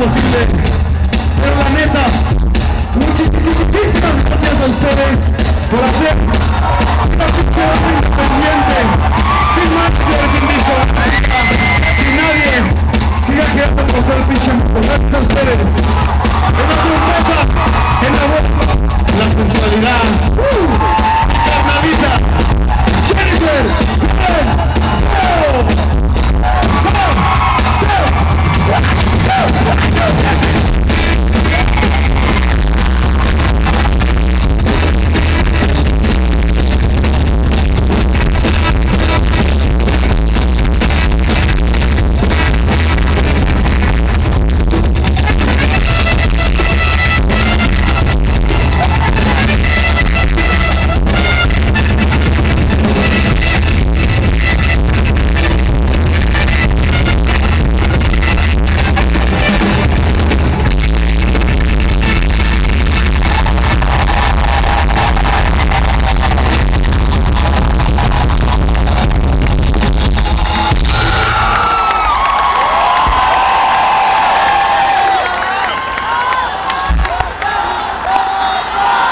posible. Pero la neta, muchísimas gracias a ustedes por hacer una pinche independiente. Sin más sin disco, sin nadie, siga quedando por todo el pinche Gracias a ustedes. En la sorpresa, en la voz, la sensualidad.